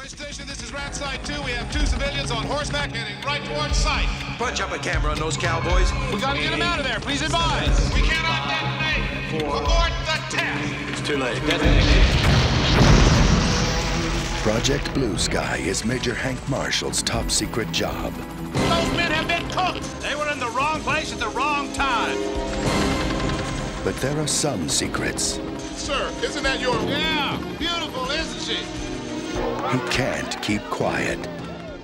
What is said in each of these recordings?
Base station, this is Rat Site 2. We have two civilians on horseback heading right towards site. Punch up a camera on those cowboys. We gotta get them out of there. Please advise. We cannot detonate. Abort the test. It's too late. Project Blue Sky is Major Hank Marshall's top secret job. Those men have been cooked. They were in the wrong place at the wrong time. But there are some secrets Sir, isn't that your... Yeah, beautiful, isn't she? He can't keep quiet.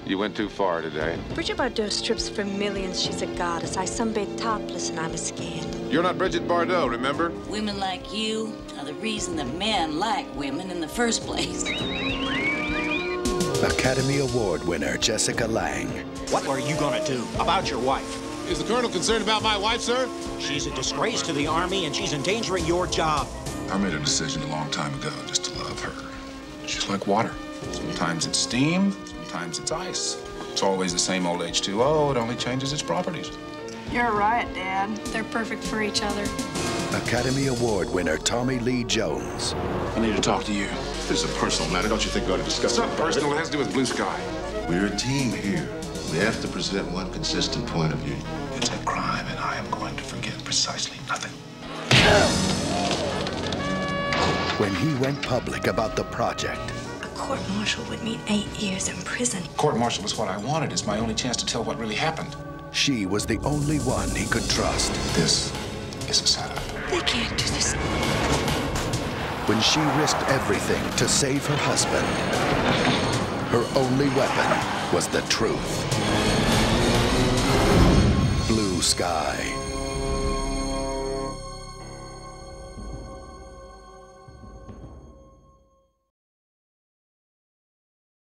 You went too far today. Brigitte Bardot strips for millions. She's a goddess. I sunbathe topless and I'm a scandal. You're not Brigitte Bardot, remember? Women like you are the reason that men like women in the first place. Academy Award winner Jessica Lange. What are you gonna do about your wife? Is the colonel concerned about my wife, sir? She's a disgrace to the Army and she's endangering your job. I made a decision a long time ago just to love her. She's like water. Sometimes it's steam, sometimes it's ice. It's always the same old H2O, it only changes its properties. You're right, Dad. They're perfect for each other. Academy Award winner Tommy Lee Jones. I need to talk to you. This is a personal matter. Don't you think we ought to discuss It's not personal, it has to do with blue sky. We're a team here. We have to present one consistent point of view. It's a crime, and I am going to forget precisely nothing. When he went public about the project, A court martial would mean eight years in prison. Court martial is what I wanted. It's my only chance to tell what really happened. she was the only one he could trust. This is a setup. They can't do this. When she risked everything to save her husband, her only weapon was the truth. Blue Sky.